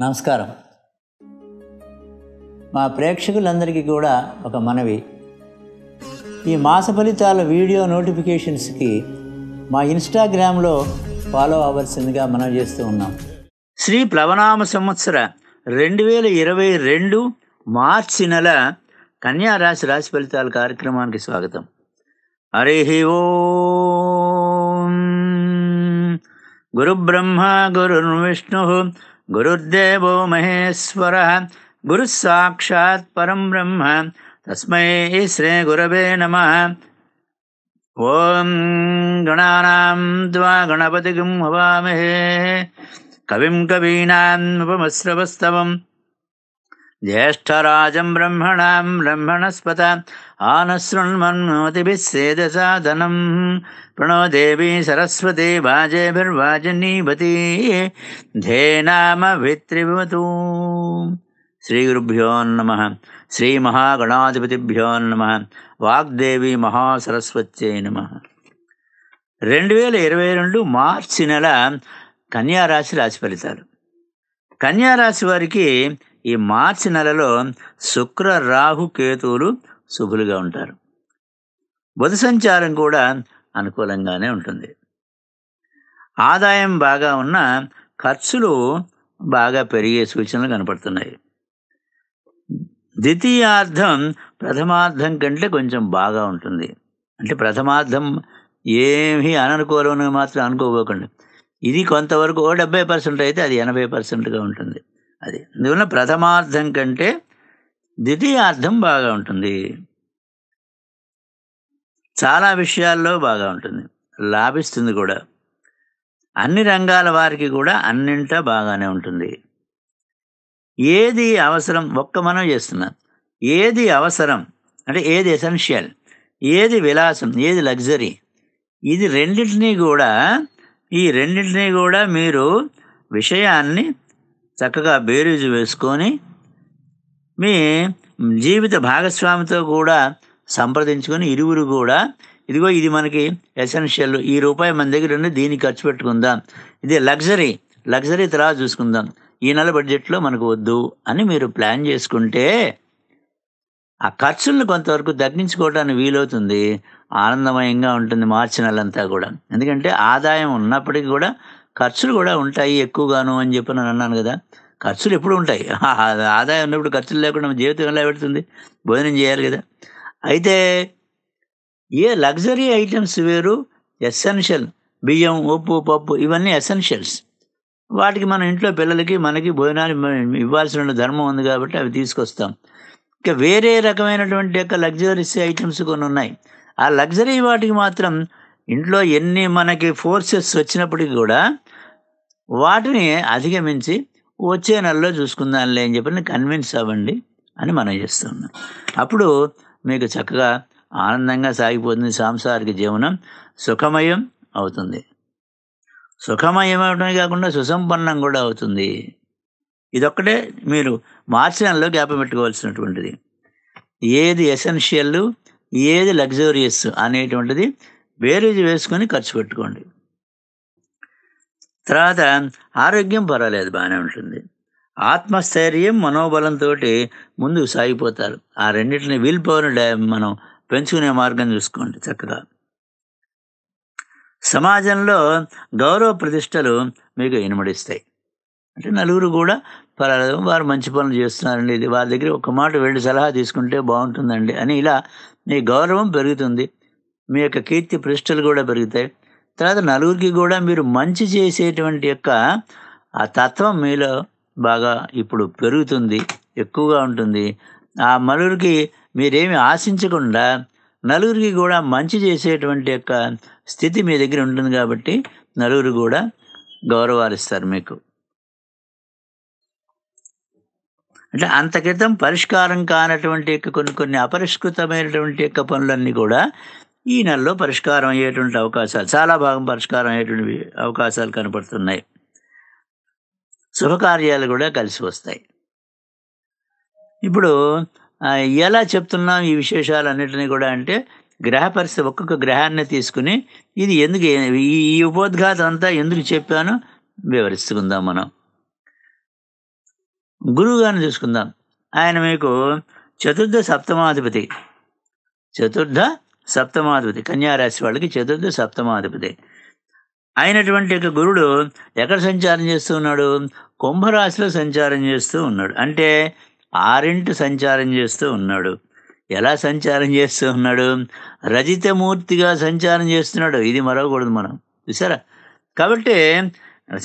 నమస్కారం. మా ప్రేక్షకులందరికీ కూడా ఒక మనవి. ఈ మాస ఫలితాల వీడియో నోటిఫికేషన్స్కి మా ఇన్స్టాగ్రామ్లో ఫాలో అవ్వాల్సిందిగా మనం చేస్తూ ఉన్నాం. శ్రీ ప్లవనామ సంవత్సర రెండు వేల ఇరవై రెండు మార్చి నెల కన్యా రాశి రాశి ఫలితాల కార్యక్రమానికి స్వాగతం. హరి బ్రహ్మ గురుబ్రహ్మ గురుర్విష్ణు गुरुर्देवो महेश्वरः गुरुस्साक्षात् परं ब्रह्म। तस्मै श्रीगुरवे नमः। ॐ गणानां द्वा गणपति भवामहे कविं कवीनाम् ज्येष्ठराजं ब्रह्मणां ब्रह्मणस्पत। జ్యేష్ఠరాజం బ్రహ్మణాం బ్రహ్మణస్పత ఆనశృణ్మన్మోతిభిः సేదసాదనం ప్రణో దేవీ సరస్వతి వాజేభిర్వాజనీవతి ధేనామభిత్రివతూ శ్రీగురుభ్యో నమ. శ్రీమహాగణాధిపతిభ్యో నమ. వాగ్దేవి మహాసరస్వత్యై నమ. రెండు వేల ఇరవై రెండు మార్చి నెల కన్యారాశి రాశి ఫలితాలు. కన్యారాశి వారికి ఈ మార్చి నెలలో శుక్ర రాహు కేతువులు శుభులుగా ఉంటారు. బుధ సంచారం కూడా అనుకూలంగానే ఉంటుంది. ఆదాయం బాగా ఉన్న ఖర్చులు బాగా పెరిగే సూచనలు కనపడుతున్నాయి. ద్వితీయార్థం ప్రథమార్థం కంటే కొంచెం బాగా ఉంటుంది. అంటే ప్రథమార్థం ఏమీ అననుకూలమని మాత్రం అనుకోబోకండి ఇది కొంతవరకు ఓ డెబ్బై పర్సెంట్ అయితే అది ఎనభై పర్సెంట్గా ఉంటుంది. అది అందువల్ల ప్రథమార్థం కంటే ద్వితీయార్థం బాగా ఉంటుంది. చాలా విషయాల్లో బాగా ఉంటుంది. లాభిస్తుంది కూడా. అన్ని రంగాల వారికి కూడా అన్నింటా బాగానే ఉంటుంది. ఏది అవసరం ఒక్క మనం చేస్తున్నాం. ఏది అవసరం అంటే ఏది ఎసెన్షియల్ ఏది విలాసం ఏది లగ్జరీ ఇది రెండింటినీ కూడా ఈ రెండింటినీ కూడా మీరు విషయాన్ని చక్కగా బేరీజు వేసుకొని మీ జీవిత భాగస్వామితో కూడా సంప్రదించుకొని ఇరువురు కూడా ఇదిగో ఇది మనకి ఎసెన్షియల్ ఈ రూపాయి మన దగ్గర ఉండి దీన్ని ఖర్చు పెట్టుకుందాం. ఇది లగ్జరీ లగ్జరీ తర్వాత చూసుకుందాం. ఈ నెల బడ్జెట్లో మనకు వద్దు అని మీరు ప్లాన్ చేసుకుంటే ఆ ఖర్చులను కొంతవరకు తగ్గించుకోవడానికి వీలవుతుంది. ఆనందమయంగా ఉంటుంది మార్చి నెలంతా కూడా. ఎందుకంటే ఆదాయం ఉన్నప్పటికీ కూడా ఖర్చులు కూడా ఉంటాయి ఎక్కువగాను అని చెప్పి నేను అన్నాను కదా. ఖర్చులు ఎప్పుడు ఉంటాయి. ఆదాయం ఉన్నప్పుడు ఖర్చులు లేకుండా మన జీవితం ఎలా పెడుతుంది భోజనం చేయాలి కదా. అయితే ఏ లగ్జరీ ఐటమ్స్ వేరు? ఎసెన్షియల్ బియ్యం ఉప్పు పప్పు ఇవన్నీ ఎసెన్షియల్స్ వాటికి మన ఇంట్లో పిల్లలకి మనకి భోజనాలు ఇవ్వాల్సిన ధర్మం ఉంది కాబట్టి అవి తీసుకొస్తాం. ఇంకా వేరే రకమైనటువంటి యొక్క లగ్జరీస్ ఐటమ్స్ కొన్ని ఉన్నాయి. ఆ లగ్జరీ వాటికి మాత్రం ఇంట్లో ఎన్ని మనకి ఫోర్సెస్ వచ్చినప్పటికీ కూడా వాటిని అధిగమించి వచ్చే నెలలో చూసుకుందాంలే అని చెప్పి కన్విన్స్ అవ్వండి అని మనం చేస్తున్నాం. అప్పుడు మీకు చక్కగా ఆనందంగా సాగిపోతుంది సాంసారిక జీవనం సుఖమయం అవుతుంది. సుఖమయం అవడమే కాకుండా సుసంపన్నం కూడా అవుతుంది. ఇదొక్కటే మీరు మార్చి నెలలో జ్ఞాపం పెట్టుకోవాల్సినటువంటిది. ఏది ఎసెన్షియల్ ఏది లగ్జూరియస్ అనేటువంటిది బేరేజ్ వేసుకొని ఖర్చు పెట్టుకోండి. తర్వాత ఆరోగ్యం పర్వాలేదు బాగానే ఉంటుంది. ఆత్మస్థైర్యం మనోబలంతో ముందుకు సాగిపోతారు. ఆ రెండింటిని విల్ పవర్ మనం పెంచుకునే మార్గం చూసుకోండి చక్కగా. సమాజంలో గౌరవ ప్రతిష్టలు మీకు ఇనుమడిస్తాయి. అంటే నలుగురు కూడా పర్వాలేదు వారు మంచి పనులు చేస్తున్నారండి. ఇది వారి దగ్గర ఒక మాట వెళ్ళి సలహా తీసుకుంటే బాగుంటుందండి అని ఇలా మీ గౌరవం పెరుగుతుంది. మీ యొక్క కీర్తి ప్రతిష్టలు కూడా పెరుగుతాయి. తర్వాత నలుగురికి కూడా మీరు మంచి చేసేటువంటి యొక్క ఆ తత్వం మీలో బాగా ఇప్పుడు పెరుగుతుంది ఎక్కువగా ఉంటుంది. ఆ నలుగురికి మీరేమి ఆశించకుండా నలుగురికి కూడా మంచి చేసేటువంటి యొక్క స్థితి మీ దగ్గర ఉంటుంది కాబట్టి నలుగురు కూడా గౌరవాలు ఇస్తారు మీకు. అంటే అంత క్రితం పరిష్కారం కానటువంటి యొక్క కొన్ని కొన్ని అపరిష్కృతమైనటువంటి యొక్క పనులన్నీ కూడా ఈ నెలలో పరిష్కారం అయ్యేటువంటి అవకాశాలు చాలా భాగం పరిష్కారం అయ్యేటువంటి అవకాశాలు కనపడుతున్నాయి. శుభకార్యాలు కూడా కలిసి వస్తాయి. ఇప్పుడు ఎలా చెప్తున్నాం ఈ విశేషాలన్నింటినీ కూడా అంటే గ్రహ పరిస్థితి ఒక్కొక్క గ్రహాన్ని తీసుకుని ఇది ఎందుకు ఈ ఉపోద్ఘాతం అంతా ఎందుకు చెప్పానో వివరిస్తుకుందాం మనం. గురువు గారిని చూసుకుందాం. ఆయన మీకు చతుర్థ సప్తమాధిపతి. చతుర్థ సప్తమాధిపతి కన్యారాశి వాళ్ళకి చతుర్థ సప్తమాధిపతి. అయినటువంటి యొక్క గురుడు ఎక్కడ సంచారం చేస్తూ ఉన్నాడు? కుంభరాశిలో సంచారం చేస్తూ ఉన్నాడు. అంటే ఆరింటి సంచారం చేస్తూ ఉన్నాడు. ఎలా సంచారం చేస్తూ ఉన్నాడు? రజితమూర్తిగా సంచారం చేస్తున్నాడు. ఇది మరవకూడదు మనం. చూసారా కాబట్టి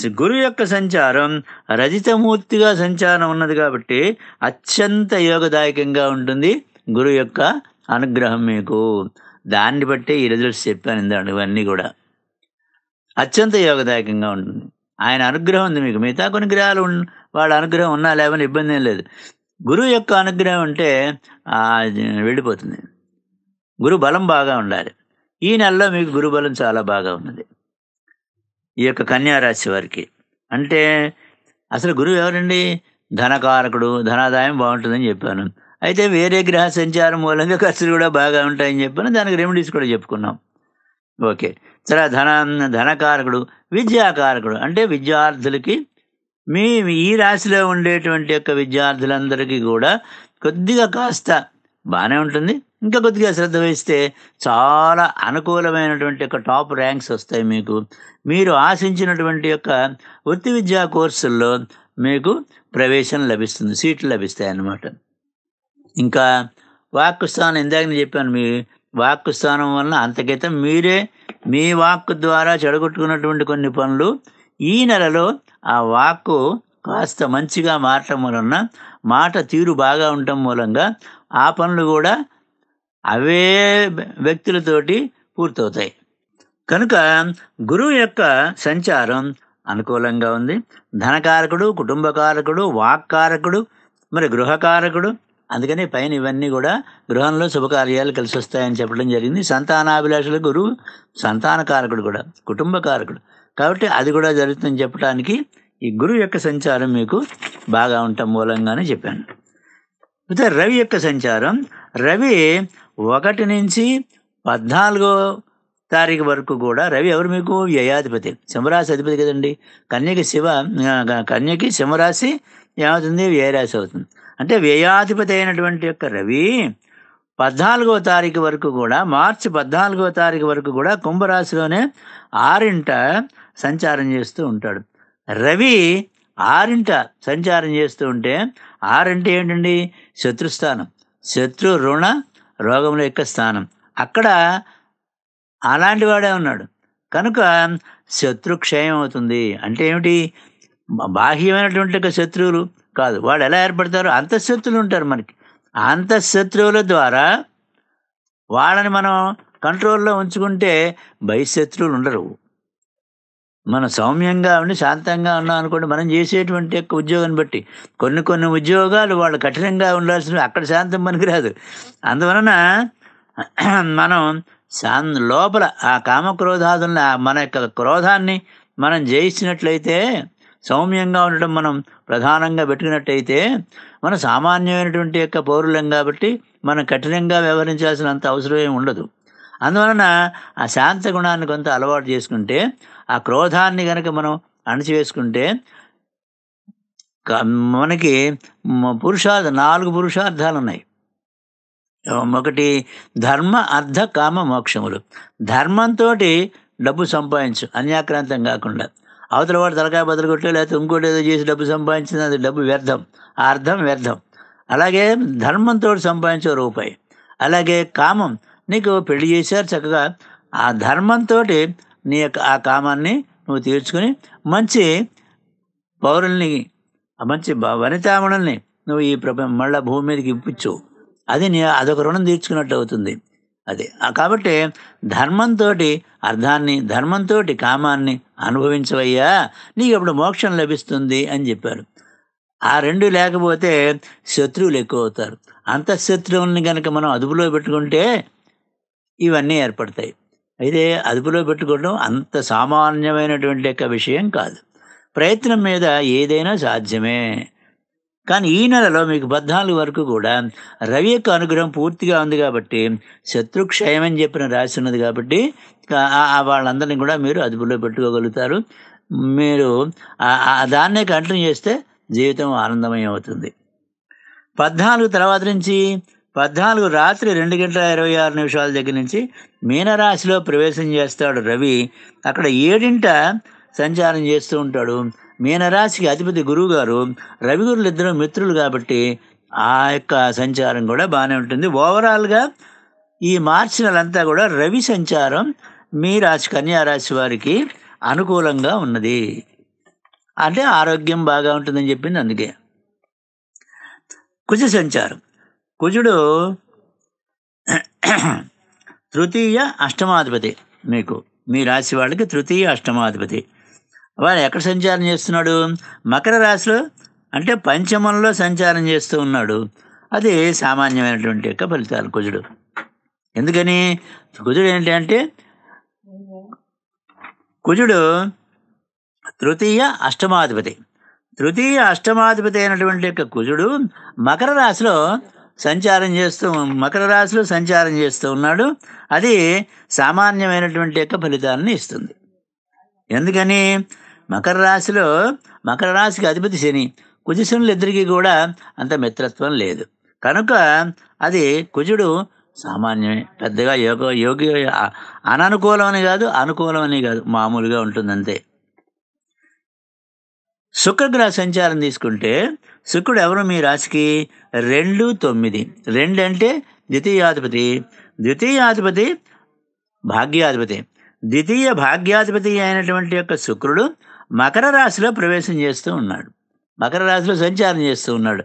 గురువు యొక్క సంచారం రజితమూర్తిగా సంచారం ఉన్నది కాబట్టి అత్యంత యోగదాయకంగా ఉంటుంది గురువు యొక్క అనుగ్రహం మీకు. దాన్ని బట్టే ఈ రిజల్ట్స్ చెప్పాను ఇందాడు ఇవన్నీ కూడా. అత్యంత యోగదాయకంగా ఉంటుంది. ఆయన అనుగ్రహం ఉంది మీకు. మిగతా కొన్ని గ్రహాలు వాళ్ళ అనుగ్రహం ఉన్నా లేవని ఇబ్బంది ఏం లేదు. గురువు యొక్క అనుగ్రహం ఉంటే వెళ్ళిపోతుంది. గురు బలం బాగా ఉండాలి. ఈ నెలలో మీకు గురు బలం చాలా బాగా ఉన్నది. ఈ యొక్క కన్యారాశి వారికి. అంటే అసలు గురువు ఎవరండి? ధనకారకుడు ధనాదాయం బాగుంటుందని చెప్పాను. అయితే వేరే గ్రహ సంచారం మూలంగా ఖర్చులు కూడా బాగా ఉంటాయని చెప్పిన దానికి రెమెడీస్ కూడా చెప్పుకున్నాం. ఓకే. సరే ధన ధనకారకుడు విద్యాకారకుడు. అంటే విద్యార్థులకి మీ ఈ రాశిలో ఉండేటువంటి యొక్క విద్యార్థులందరికీ కూడా కొద్దిగా కాస్త బాగానే ఉంటుంది. ఇంకా కొద్దిగా శ్రద్ధ వహిస్తే చాలా అనుకూలమైనటువంటి యొక్క టాప్ ర్యాంక్స్ వస్తాయి మీకు. మీరు ఆశించినటువంటి యొక్క వృత్తి విద్యా కోర్సుల్లో మీకు ప్రవేశం లభిస్తుంది సీట్లు లభిస్తాయి అన్నమాట ఇంకా వాక్కు స్థానం ఇందాక నేను చెప్పాను మీ వాక్కు స్థానం వలన అంతకైతే మీరే మీ వాక్కు ద్వారా చెడగొట్టుకున్నటువంటి కొన్ని పనులు ఈ నెలలో ఆ వాక్కు కాస్త మంచిగా మారటం వలన మాట తీరు బాగా ఉండటం మూలంగా ఆ పనులు కూడా అవే వ్యక్తులతోటి పూర్తవుతాయి. కనుక గురువు యొక్క సంచారం అనుకూలంగా ఉంది. ధనకారకుడు కుటుంబకారకుడు వాక్కారకుడు మరి గృహకారకుడు అందుకని పైన ఇవన్నీ కూడా గృహంలో శుభకార్యాలు కలిసి వస్తాయని చెప్పడం జరిగింది. సంతానాభిలాషుల గురువు సంతానకారకుడు కూడా కుటుంబకారకుడు కాబట్టి అది కూడా జరుగుతుందని చెప్పడానికి ఈ గురువు యొక్క సంచారం మీకు బాగా ఉండటం మూలంగానే చెప్పాను. అయితే రవి యొక్క సంచారం రవి ఒకటి నుంచి పద్నాలుగో తారీఖు వరకు కూడా రవి ఎవరు మీకు? వ్యయాధిపతి సింహరాశి అధిపతి కదండి. కన్యకి శివ కన్యకి సింహరాశి ఏమవుతుంది? వ్యయరాశి అవుతుంది. అంటే వ్యయాధిపతి అయినటువంటి యొక్క రవి పద్నాలుగో తారీఖు వరకు కూడా మార్చి పద్నాలుగో తారీఖు వరకు కూడా కుంభరాశిలోనే ఆరింట సంచారం చేస్తూ ఉంటాడు. రవి ఆరింట సంచారం చేస్తూ ఉంటే ఆరింట ఏంటండి? శత్రుస్థానం శత్రు రుణ రోగముల యొక్క స్థానం. అక్కడ అలాంటి వాడే ఉన్నాడు. కనుక శత్రు క్షయం అవుతుంది అంటే ఏమిటి? బాహ్యమైనటువంటి ఒక శత్రువులు కాదు. వాళ్ళు ఎలా ఏర్పడతారు అంతఃశత్రువులు ఉంటారు మనకి. అంతఃశత్రువుల ద్వారా వాళ్ళని మనం కంట్రోల్లో ఉంచుకుంటే బహిశత్రువులు ఉండరు. మనం సౌమ్యంగా ఉండి శాంతంగా ఉన్నాం అనుకోండి మనం చేసేటువంటి యొక్క ఉద్యోగాన్ని బట్టి కొన్ని కొన్ని ఉద్యోగాలు వాళ్ళు కఠినంగా ఉండాల్సిన అక్కడ శాంతం పనికిరాదు. అందువలన మనం శాం లోపల ఆ కామక్రోధాదుల్ని మన యొక్క క్రోధాన్ని మనం జయించినట్లయితే సౌమ్యంగా ఉండడం మనం ప్రధానంగా పెట్టుకున్నట్టయితే మన సామాన్యమైనటువంటి యొక్క పౌరులం కాబట్టి మనం కఠినంగా వ్యవహరించాల్సినంత అవసరం ఏమి ఉండదు. అందువలన ఆ శాంత గుణాన్ని కొంత అలవాటు చేసుకుంటే ఆ క్రోధాన్ని కనుక మనం అణచివేసుకుంటే క- మనకి పురుషార్థ నాలుగు పురుషార్థాలు ఉన్నాయి ఒకటి ధర్మ అర్థ కామ మోక్షములు. ధర్మంతో డబ్బు సంపాదించు అన్యాక్రాంతం కాకుండా. అవతల వాడు తలకాయ బదులు కొట్టే లేకపోతే ఇంకోటి ఏదో చేసి డబ్బు సంపాదించిన అది డబ్బు వ్యర్థం. ఆ అర్థం వ్యర్థం. అలాగే ధర్మంతో సంపాదించే రూపాయి. అలాగే కామం. నీకు పెళ్ళి చేశారు చక్కగా. ఆ ధర్మంతో నీ యొక్క ఆ కామాన్ని నువ్వు తీర్చుకుని మంచి పౌరుల్ని మంచి బ- వనితామణుల్ని నువ్వు ఈ ప్రపంచం మళ్ళా భూమి మీదకి ఇప్పించు. అది నీ అదొక రుణం తీర్చుకున్నట్టు అవుతుంది. అది. కాబట్టి ధర్మంతో అర్థాన్ని ధర్మంతో కామాన్ని అనుభవించవయ్యా. నీకు అప్పుడు మోక్షం లభిస్తుంది అని చెప్పారు. ఆ రెండు లేకపోతే శత్రువులు ఎక్కువ అవుతారు అంతఃశత్రువుల్ని కనుక మనం అదుపులో పెట్టుకుంటే ఇవన్నీ ఏర్పడతాయి. అయితే అదుపులో పెట్టుకోవడం అంత సామాన్యమైనటువంటి యొక్క విషయం కాదు. ప్రయత్నం మీద ఏదైనా సాధ్యమే. కానీ ఈ నెలలో మీకు పద్నాలుగు వరకు కూడా రవి యొక్క అనుగ్రహం పూర్తిగా ఉంది కాబట్టి శత్రుక్షయం అని చెప్పిన రాసి ఉన్నది కాబట్టి వాళ్ళందరినీ కూడా మీరు అదుపులో పెట్టుకోగలుగుతారు. మీరు దాన్నే కంటిన్యూ చేస్తే జీవితం ఆనందమయం అవుతుంది. పద్నాలుగు తర్వాత నుంచి పద్నాలుగు రాత్రి రెండు గంటల ఇరవై ఆరు నిమిషాల దగ్గర నుంచి మీనరాశిలో ప్రవేశం చేస్తాడు రవి. అక్కడ ఏడింట సంచారం చేస్తూ ఉంటాడు. మీనరాశికి అధిపతి గురువు గారు రవిగురులు ఇద్దరు మిత్రులు కాబట్టి ఆ యొక్క సంచారం కూడా బాగానే ఉంటుంది. ఓవరాల్గా ఈ మార్చి నెలంతా కూడా రవి సంచారం మీ రాశి కన్యా రాశి వారికి అనుకూలంగా ఉన్నది. అంటే ఆరోగ్యం బాగా ఉంటుందని చెప్పింది అందుకే. కుజ సంచారం. కుజుడు తృతీయ అష్టమాధిపతి మీకు. మీ రాశి వాళ్ళకి తృతీయ అష్టమాధిపతి. వాడు ఎక్కడ సంచారం చేస్తున్నాడు? మకర రాశిలో అంటే పంచమంలో సంచారం చేస్తూ ఉన్నాడు. అది సామాన్యమైనటువంటి యొక్క ఫలితాలు కుజుడు. ఎందుకని? కుజుడు ఏంటంటే కుజుడు తృతీయ అష్టమాధిపతి. తృతీయ అష్టమాధిపతి అయినటువంటి యొక్క కుజుడు మకర రాశిలో సంచారం చేస్తూ మకర రాశిలో సంచారం చేస్తూ ఉన్నాడు. అది సామాన్యమైనటువంటి యొక్క ఫలితాలను ఇస్తుంది. ఎందుకని? మకర రాశిలో మకర రాశికి అధిపతి శని. కుజశనులు ఇద్దరికీ కూడా అంత మిత్రత్వం లేదు. కనుక అది కుజుడు సామాన్యమే. పెద్దగా యోగ యోగి అననుకూలమని కాదు అనుకూలమని కాదు. మామూలుగా ఉంటుందంతే. శుక్రగ్రహ సంచారం తీసుకుంటే శుక్రుడు ఎవరు మీ రాశికి? రెండు తొమ్మిది. రెండు అంటే ద్వితీయాధిపతి. ద్వితీయాధిపతి భాగ్యాధిపతి. ద్వితీయ భాగ్యాధిపతి అయినటువంటి యొక్క శుక్రుడు మకర రాశిలో ప్రవేశం చేస్తూ ఉన్నాడు. మకర రాశిలో సంచారం చేస్తూ ఉన్నాడు.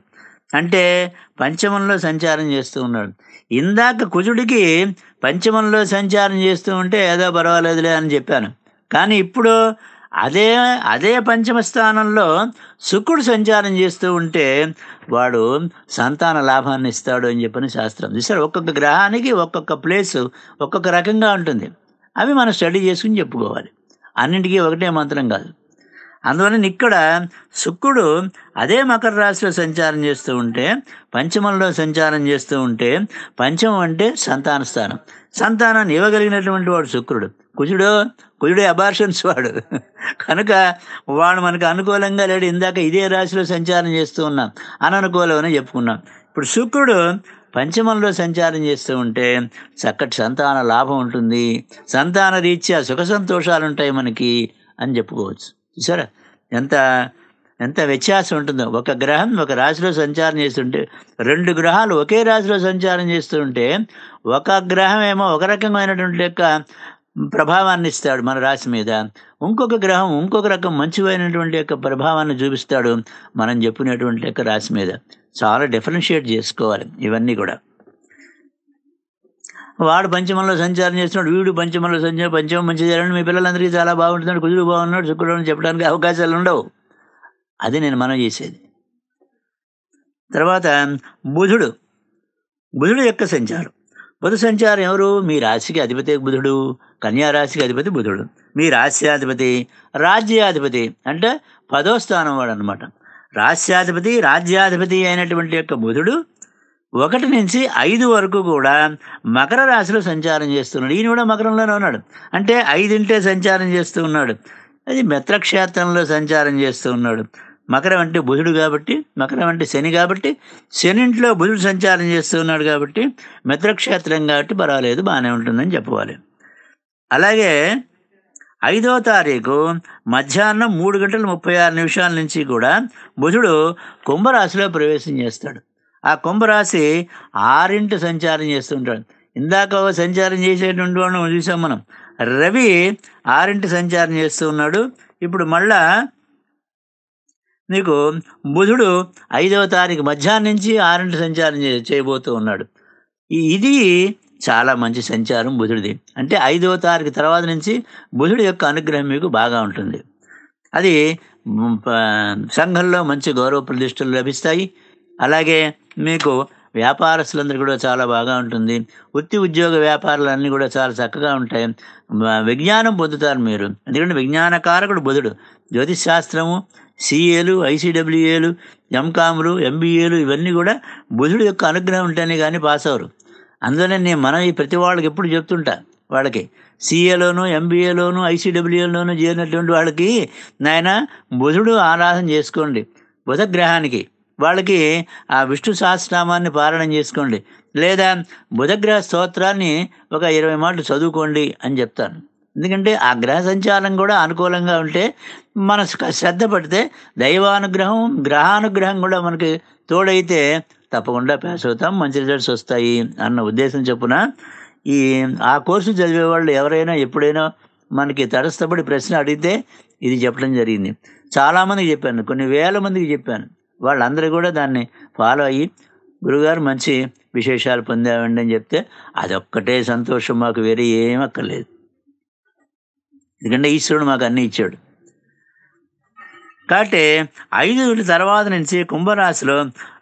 అంటే పంచమంలో సంచారం చేస్తూ ఉన్నాడు. ఇందాక కుజుడికి పంచమంలో సంచారం చేస్తూ ఉంటే ఏదో పర్వాలేదులే అని చెప్పాను. కానీ ఇప్పుడు అదే అదే పంచమ స్థానంలో శుక్రుడు సంచారం చేస్తూ ఉంటే వాడు సంతాన లాభాన్ని ఇస్తాడు అని చెప్పని శాస్త్రం. చూసారు ఒక్కొక్క గ్రహానికి ఒక్కొక్క ప్లేసు ఒక్కొక్క రకంగా ఉంటుంది. అవి మనం స్టడీ చేసుకుని చెప్పుకోవాలి. అన్నింటికీ ఒకటే మంత్రం కాదు. అందువలన ఇక్కడ శుక్రుడు అదే మకర రాశిలో సంచారం చేస్తూ ఉంటే పంచమంలో సంచారం చేస్తూ ఉంటే పంచమం అంటే సంతాన స్థానం. సంతానాన్ని ఇవ్వగలిగినటువంటి వాడు శుక్రుడు. కుజుడు కుజుడే అబార్షన్స్ వాడు. కనుక వాడు మనకు అనుకూలంగా లేడు. ఇందాక ఇదే రాశిలో సంచారం చేస్తూ ఉన్నాం. అననుకూలం అని చెప్పుకున్నాం. ఇప్పుడు శుక్రుడు పంచమంలో సంచారం చేస్తూ ఉంటే చక్కటి సంతాన లాభం ఉంటుంది. సంతాన రీత్యా సుఖ సంతోషాలు ఉంటాయి మనకి అని చెప్పుకోవచ్చు. చూసారా? ఎంత ఎంత వ్యత్యాసం ఉంటుందో. ఒక గ్రహం ఒక రాశిలో సంచారం చేస్తుంటే రెండు గ్రహాలు ఒకే రాశిలో సంచారం చేస్తూ ఉంటే ఒక గ్రహం ఏమో ఒక రకమైనటువంటి యొక్క ప్రభావాన్ని ఇస్తాడు మన రాశి మీద. ఇంకొక గ్రహం ఇంకొక రకం మంచివైనటువంటి యొక్క ప్రభావాన్ని చూపిస్తాడు మనం చెప్పినటువంటి యొక్క రాశి మీద. చాలా డిఫరెన్షియేట్ చేసుకోవాలి ఇవన్నీ కూడా. వాడు పంచమంలో సంచారం చేస్తున్నాడు వీడు పంచమంలో సంచారం పంచమం మంచి జరగండి మీ పిల్లలందరికీ చాలా బాగుంటున్నాడు కుదురు బాగున్నాడు శుక్రుడు అని చెప్పడానికి అవకాశాలు ఉండవు. అది నేను మనం చేసేది. తర్వాత బుధుడు బుధుడు యొక్క సంచారం. బుధ సంచారం ఎవరు? మీ రాశికి అధిపతి బుధుడు కన్యా రాశికి అధిపతి బుధుడు. మీ రాశ్యాధిపతి రాజ్యాధిపతి అంటే పదో స్థానం వాడు అనమాట రాశ్యాధిపతి రాజ్యాధిపతి అయినటువంటి యొక్క బుధుడు ఒకటి నుంచి ఐదు వరకు కూడా మకర రాశిలో సంచారం చేస్తున్నాడు. ఈయన కూడా మకరంలోనే ఉన్నాడు. అంటే ఐదింటే సంచారం చేస్తూ ఉన్నాడు. అది మిత్రక్షేత్రంలో సంచారం చేస్తూ ఉన్నాడు. మకరం అంటే బుధుడు కాబట్టి మకరం అంటే శని కాబట్టి శనింట్లో బుధుడు సంచారం చేస్తూ ఉన్నాడు కాబట్టి మిత్రక్షేత్రం కాబట్టి పర్వాలేదు బాగానే ఉంటుందని చెప్పవాలి. అలాగే ఐదో తారీఖు మధ్యాహ్నం మూడు గంటల ముప్పై ఆరు నిమిషాల నుంచి కూడా బుధుడు కుంభరాశిలో ప్రవేశం చేస్తాడు. ఆ కుంభరాశి ఆరింటి సంచారం చేస్తుంటాడు. ఇందాక సంచారం చేసేటువంటి వాడు చూసాం మనం. రవి ఆరింటి సంచారం చేస్తూ ఉన్నాడు. ఇప్పుడు మళ్ళా నీకు బుధుడు ఐదవ తారీఖు మధ్యాహ్నం నుంచి ఆరింటి సంచారం చేయబోతూ ఉన్నాడు. ఇది చాలా మంచి సంచారం బుధుడిది. అంటే ఐదవ తారీఖు తర్వాత నుంచి బుధుడి యొక్క అనుగ్రహం మీకు బాగా ఉంటుంది. అది సంఘంలో మంచి గౌరవ ప్రతిష్టలు లభిస్తాయి. అలాగే మీకు వ్యాపారస్తులందరూ కూడా చాలా బాగా ఉంటుంది. వృత్తి ఉద్యోగ వ్యాపారాలన్నీ కూడా చాలా చక్కగా ఉంటాయి. విజ్ఞానం పొందుతారు మీరు. ఎందుకంటే విజ్ఞానకారకుడు బుధుడు. జ్యోతిష్ శాస్త్రము సిఏలు ఐసీడబ్ల్యూఏలు ఎంకామ్లు ఎంబీఏలు ఇవన్నీ కూడా బుధుడు యొక్క అనుగ్రహం ఉంటేనే కానీ పాస్ అవరు అందులోనే నేను మనం ఈ ప్రతి వాళ్ళకి ఎప్పుడు చెప్తుంటా వాళ్ళకి. సిఏలోను ఎంబీఏలోను ఐసీడబ్ల్యూఏలోను చేరినటువంటి వాళ్ళకి నాయన బుధుడు ఆరాధన చేసుకోండి. బుధగ్రహానికి వాళ్ళకి ఆ విష్ణు సహస్రనామాన్ని పారాయణం చేసుకోండి. లేదా బుధగ్రహ స్తోత్రాన్ని ఒక ఇరవై మాటలు చదువుకోండి అని చెప్తాను. ఎందుకంటే ఆ గ్రహ సంచారం కూడా అనుకూలంగా ఉంటే మన శ్రద్ధ పడితే దైవానుగ్రహం గ్రహానుగ్రహం కూడా మనకి తోడైతే తప్పకుండా పాస్ అవుతాం మంచి రిజల్ట్స్ వస్తాయి అన్న ఉద్దేశం చొప్పున ఈ ఆ కోర్సు చదివే వాళ్ళు ఎవరైనా ఎప్పుడైనా మనకి తటస్థపడి ప్రశ్న అడిగితే ఇది చెప్పడం జరిగింది. చాలామందికి చెప్పాను కొన్ని వేల మందికి చెప్పాను. వాళ్ళందరూ కూడా దాన్ని ఫాలో అయ్యి గురుగారు మంచి విశేషాలు పొందామండి అని చెప్తే అదొక్కటే సంతోషం మాకు వేరే ఏం అక్కర్లేదు. ఎందుకంటే ఈశ్వరుడు మాకు అన్నీ ఇచ్చాడు. కాబట్టి ఐదు తర్వాత నుంచి కుంభరాశిలో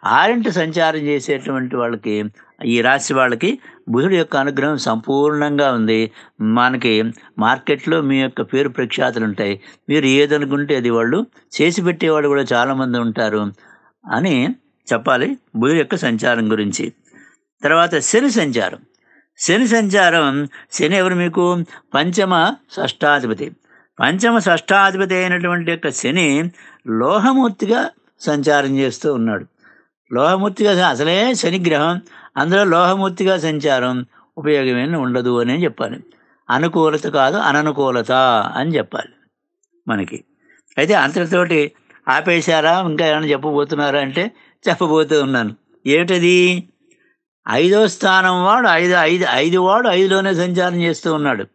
ఆరింటి సంచారం చేసేటువంటి వాళ్ళకి ఈ రాశి వాళ్ళకి బుధుడు యొక్క అనుగ్రహం సంపూర్ణంగా ఉంది. మనకి మార్కెట్లో మీ యొక్క పేరు ప్రఖ్యాతులు ఉంటాయి. మీరు ఏదనుకుంటే అది వాళ్ళు చేసి పెట్టేవాళ్ళు కూడా చాలామంది ఉంటారు. అని చెప్పాలి. బుధుడు యొక్క సంచారం గురించి. తర్వాత శని సంచారం. శని సంచారం శని ఎవరు మీకు? పంచమ షష్టాధిపతి. పంచమ షష్టాధిపతి అయినటువంటి యొక్క శని లోహమూర్తిగా సంచారం చేస్తూ ఉన్నాడు. లోహమూర్తిగా అసలే శని గ్రహం. అందులో లోహమూర్తిగా సంచారం ఉపయోగమేమి ఉండదు అని చెప్పాలి. అనుకూలత కాదు అననుకూలత అని చెప్పాలి. మనకి. అయితే అంతటితోటి ఆపేశారా? ఇంకా ఏమైనా చెప్పబోతున్నారా అంటే చెప్పబోతూ ఉన్నాను. ఏమిటది? ఐదో స్థానం వాడు ఐదు ఐదు ఐదు వాడు ఐదులోనే సంచారం చేస్తూ ఉన్నాడు.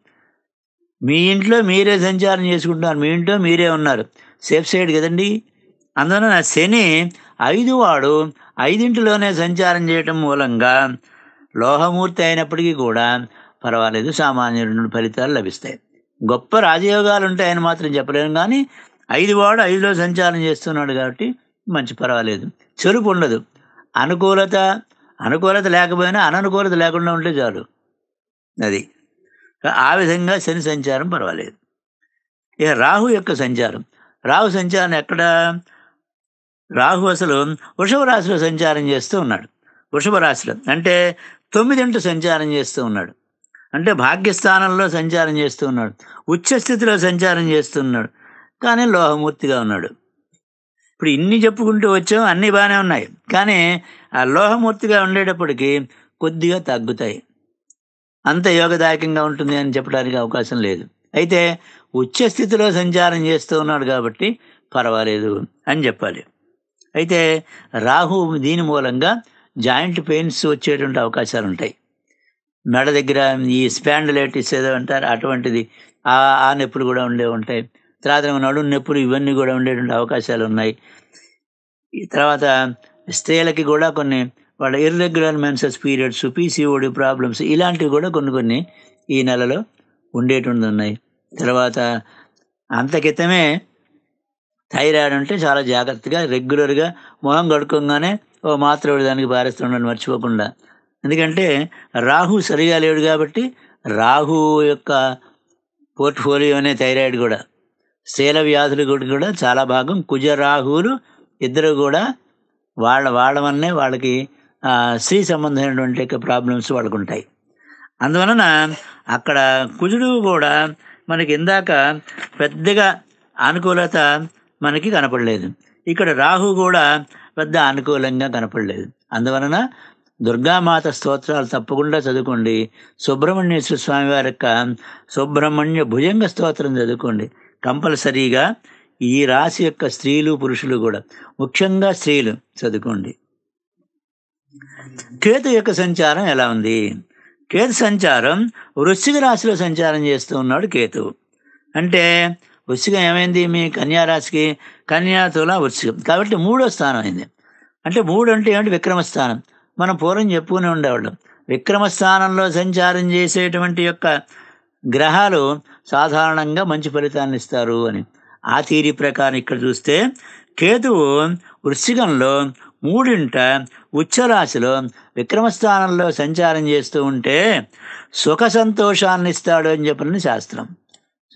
మీ ఇంట్లో మీరే సంచారం చేసుకుంటున్నారు. మీ ఇంట్లో మీరే ఉన్నారు. సేఫ్ సైడ్ కదండి. అందువలన శని ఐదు వాడు ఐదింటిలోనే సంచారం చేయటం మూలంగా లోహమూర్తి అయినప్పటికీ కూడా పర్వాలేదు. సామాన్యుడు ఫలితాలు లభిస్తాయి. గొప్ప రాజయోగాలు ఉంటాయని మాత్రం చెప్పలేను. కానీ ఐదు వాడు ఐదులో సంచారం చేస్తున్నాడు కాబట్టి మంచి పర్వాలేదు. చెరుపు ఉండదు. అనుకూలత అనుకూలత లేకపోయినా అననుకూలత లేకుండా ఉంటే చాలు. అది. ఆ విధంగా శని సంచారం పర్వాలేదు. ఇక రాహు యొక్క సంచారం. రాహు సంచారం ఎక్కడ? రాహు అసలు వృషభ రాశిలో సంచారం చేస్తూ ఉన్నాడు. వృషభ రాశిలో. అంటే తొమ్మిదింట సంచారం చేస్తూ ఉన్నాడు. అంటే భాగ్యస్థానంలో సంచారం చేస్తూ ఉన్నాడు. ఉచ్చస్థితిలో సంచారం చేస్తున్నాడు కానీ లోహమూర్తిగా ఉన్నాడు. ఇప్పుడు ఇన్ని చెప్పుకుంటూ వచ్చాం అన్నీ బాగానే ఉన్నాయి. కానీ ఆ లోహమూర్తిగా ఉండేటప్పటికి కొద్దిగా తగ్గుతాయి. అంత యోగదాయకంగా ఉంటుంది అని చెప్పడానికి అవకాశం లేదు. అయితే ఉచ్చ స్థితిలో సంచారం చేస్తూ ఉన్నాడు కాబట్టి పర్వాలేదు అని చెప్పాలి. అయితే రాహు దీని మూలంగా జాయింట్ పెయిన్స్ వచ్చేటువంటి అవకాశాలు ఉంటాయి. మెడ దగ్గర ఈ స్పాండిలైటిస్ ఏదో అంటారు అటువంటిది ఆ ఆ నొప్పులు కూడా ఉండే ఉంటాయి. తర్వాత నడుము నొప్పులు ఇవన్నీ కూడా ఉండేటువంటి అవకాశాలు ఉన్నాయి. తర్వాత స్త్రీలకి కూడా కొన్ని వాళ్ళ irregular menses periods PCOD problems ఇలాంటివి కూడా కొన్ని కొన్ని ఈ నెలలో ఉండేటువంటి ఉన్నాయి. తర్వాత అంత క్రితమే థైరాయిడ్ అంటే చాలా జాగ్రత్తగా రెగ్యులర్గా మొహం కడుక్కోగానే ఓ మాత్ర దానికి పారేస్తుండని మర్చిపోకుండా. ఎందుకంటే రాహు సరిగా లేడు కాబట్టి రాహు యొక్క పోర్ట్ఫోలియోనే థైరాయిడ్ కూడా శీల వ్యాధులు కూడా చాలా భాగం కుజరాహువులు ఇద్దరు కూడా వాళ్ళ వాళ్ళ వల్లనే వాళ్ళకి స్త్రీ సంబంధమైనటువంటి ప్రాబ్లమ్స్ వాళ్ళకు ఉంటాయి. అందువలన అక్కడ కుజుడు కూడా మనకి ఇందాక పెద్దగా అనుకూలత మనకి కనపడలేదు. ఇక్కడ రాహు కూడా పెద్ద అనుకూలంగా కనపడలేదు. అందువలన దుర్గామాత స్తోత్రాలు తప్పకుండా చదువుకోండి. సుబ్రహ్మణ్యేశ్వర స్వామి వారి యొక్క సుబ్రహ్మణ్య భుజంగ స్తోత్రం చదువుకోండి. కంపల్సరీగా ఈ రాశి యొక్క స్త్రీలు పురుషులు కూడా ముఖ్యంగా స్త్రీలు చదువుకోండి. కేతు యొక్క సంచారం ఎలా ఉంది? కేతు సంచారం వృశ్చిక రాశిలో సంచారం చేస్తూ ఉన్నాడు కేతు. అంటే వృశ్చికం ఏమైంది? మీ కన్యా రాశికి కన్యాతుల వృశ్చికం. కాబట్టి మూడో స్థానం అయింది. అంటే మూడు అంటే ఏమిటి? విక్రమస్థానం మనం పూర్వం చెప్పుకుని ఉండేవాళ్ళం. విక్రమ స్థానంలో సంచారం చేసేటువంటి యొక్క గ్రహాలు సాధారణంగా మంచి ఫలితాన్ని ఇస్తారు అని. ఆ తీరి ప్రకారం ఇక్కడ చూస్తే కేతువు వృశ్చికంలో మూడింట ఉచ్చరాశిలో విక్రమస్థానంలో సంచారం చేస్తూ ఉంటే సుఖ సంతోషాన్ని ఇస్తాడు అని చెప్పిన శాస్త్రం.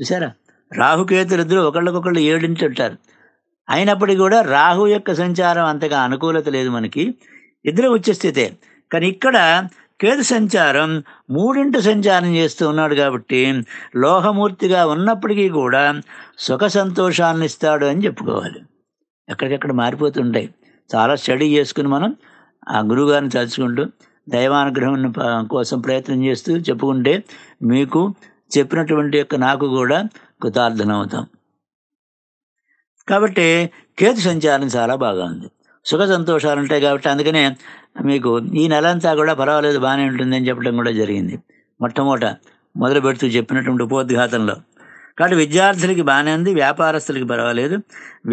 చూసారా రాహుకేతులు ఇద్దరు ఒకళ్ళకొకళ్ళు ఏడింటి అయినప్పటికీ కూడా రాహు యొక్క సంచారం అంతగా అనుకూలత లేదు మనకి. ఇద్దరు ఉచ్చస్థితే కానీ ఇక్కడ కేతు సంచారం మూడింటి సంచారం చేస్తూ ఉన్నాడు కాబట్టి లోహమూర్తిగా ఉన్నప్పటికీ కూడా సుఖ సంతోషాన్ని ఇస్తాడు అని చెప్పుకోవాలి. ఎక్కడికెక్కడ మారిపోతుంటాయి. చాలా స్టడీ చేసుకుని మనం ఆ గురువుగారిని తలుచుకుంటూ దైవానుగ్రహం కోసం ప్రయత్నం చేస్తూ చెప్పుకుంటే మీకు చెప్పినటువంటి యొక్క నాకు కూడా కృతార్థనవుతాం కాబట్టి కేతు సంచారం చాలా బాగా ఉంది. సుఖ సంతోషాలు ఉంటాయి కాబట్టి అందుకనే మీకు ఈ నెలంతా కూడా పర్వాలేదు బాగానే ఉంటుందని చెప్పడం కూడా జరిగింది. మొట్టమొదట మొదలు పెడుతూ చెప్పినటువంటి ఉపోద్ఘాతంలో. కాబట్టి విద్యార్థులకి బాగానే ఉంది వ్యాపారస్తులకి పర్వాలేదు.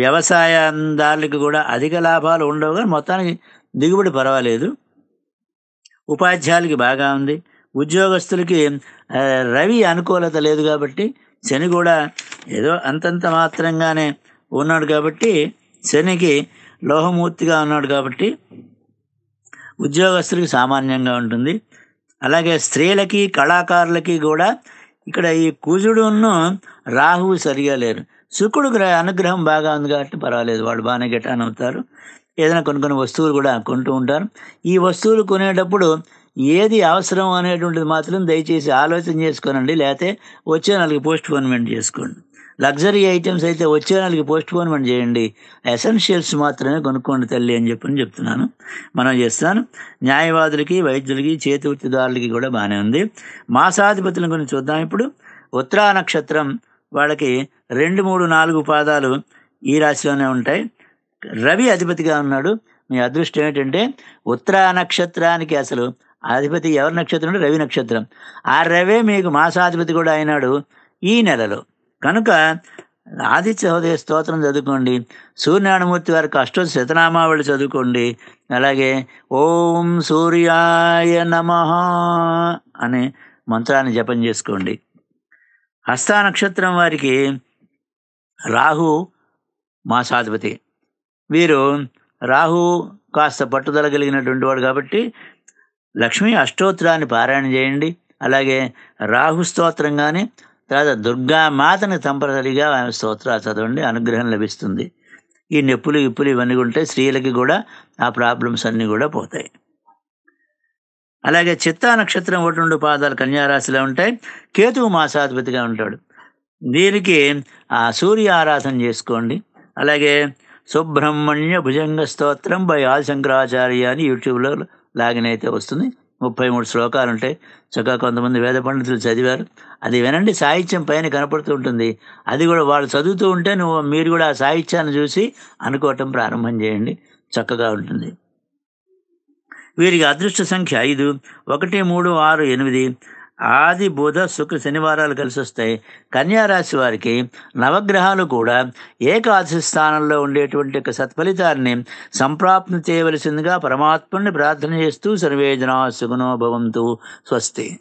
వ్యవసాయదారులకి కూడా అధిక లాభాలు ఉండవు కానీ మొత్తానికి దిగుబడి పర్వాలేదు. ఉపాధ్యాయులకి బాగా ఉంది. ఉద్యోగస్తులకి రవి అనుకూలత లేదు కాబట్టి శని కూడా ఏదో అంతంత మాత్రంగానే ఉన్నాడు కాబట్టి శనికి లోహమూర్తిగా ఉన్నాడు కాబట్టి ఉద్యోగస్తులకి సామాన్యంగా ఉంటుంది. అలాగే స్త్రీలకి కళాకారులకి కూడా ఇక్కడ ఈ కుజుడును రాహువు సరిగా లేరు. శుక్రుడు గ్రహ అనుగ్రహం బాగా ఉంది కాబట్టి పర్వాలేదు వాళ్ళు బాగానే గెటాన్ అవుతారు ఏదైనా కొన్ని కొన్ని వస్తువులు కూడా కొంటూ ఉంటారు. ఈ వస్తువులు కొనేటప్పుడు ఏది అవసరం అనేటువంటిది మాత్రం దయచేసి ఆలోచన చేసుకోనండి. లేకపోతే వచ్చే నాలుగు పోస్ట్ పోన్మెంట్ చేసుకోండి. లగ్జరీ ఐటమ్స్ అయితే వచ్చే నెలకి పోస్ట్ పోన్మెంట్ చేయండి. ఎసెన్షియల్స్ మాత్రమే కొనుక్కోండి తల్లి అని చెప్పని చెప్తున్నాను. మనం చేస్తాను న్యాయవాదులకి వైద్యులకి చేతి వృత్తిదారులకి కూడా బాగానే ఉంది. మాసాధిపతుల గురించి చూద్దాం ఇప్పుడు. ఉత్తరా నక్షత్రం వాళ్ళకి రెండు మూడు నాలుగు పాదాలు ఈ రాశిలోనే ఉంటాయి. రవి అధిపతిగా ఉన్నాడు. మీ అదృష్టం ఏంటంటే ఉత్తరా నక్షత్రానికి అసలు అధిపతి ఎవరి నక్షత్రం రవి నక్షత్రం. ఆ రవే మీకు మాసాధిపతి కూడా అయినాడు ఈ నెలలో. కనుక ఆదిత్య హృదయ స్తోత్రం చదువుకోండి. సూర్యనారాయణమూర్తి వారికి అష్టో శతనామావళి చదువుకోండి. అలాగే ఓం సూర్యాయ నమ అనే మంత్రాన్ని జపం చేసుకోండి. హస్త నక్షత్రం వారికి రాహు మాసాధిపతి. వీరు రాహు కాస్త పట్టుదల కలిగినటువంటి వాడు కాబట్టి లక్ష్మీ అష్టోత్తరాన్ని పారాయణ చేయండి. అలాగే రాహు స్తోత్రం కానీ తర్వాత దుర్గా మాతని కంపల్సరిగా ఆమె స్తోత్రాలు చదవండి అనుగ్రహం లభిస్తుంది. ఈ నొప్పులు ఇప్పులు ఇవన్నీ ఉంటే స్త్రీలకి కూడా ఆ ప్రాబ్లమ్స్ అన్నీ కూడా పోతాయి. అలాగే చిత్తా నక్షత్రం ఒకటి రెండు పాదాలు కన్యారాశిలో ఉంటాయి. కేతువు మాసాధిపతిగా ఉంటాడు. దీనికి ఆ సూర్య ఆరాధన చేసుకోండి. అలాగే సుబ్రహ్మణ్య భుజంగ స్తోత్రం బై ఆదిశంకరాచార్య అని యూట్యూబ్లో లాగిన్ అయితే వస్తుంది. ముప్పై మూడు శ్లోకాలు ఉంటాయి చక్కగా కొంతమంది వేద పండితులు చదివారు. అది వినండి సాహిత్యం పైన కనపడుతూ ఉంటుంది. అది కూడా వాళ్ళు చదువుతూ ఉంటే నువ్వు మీరు కూడా ఆ సాహిత్యాన్ని చూసి అనుకోవటం ప్రారంభం చేయండి. చక్కగా ఉంటుంది. వీరికి అదృష్ట సంఖ్య ఐదు ఒకటి మూడు ఆరు ఎనిమిది ఆది బుధ శుక్ర శనివారాలు కలిసి వస్తాయి కన్యారాశి వారికి నవగ్రహాలు కూడా ఏకాదశి స్థానంలో ఉండేటువంటి యొక్క సత్ఫలితాన్ని సంప్రాప్తి చేయవలసిందిగా పరమాత్మని ప్రార్థన చేస్తూ సర్వేజనా సుగుణో భవంతు. స్వస్తి.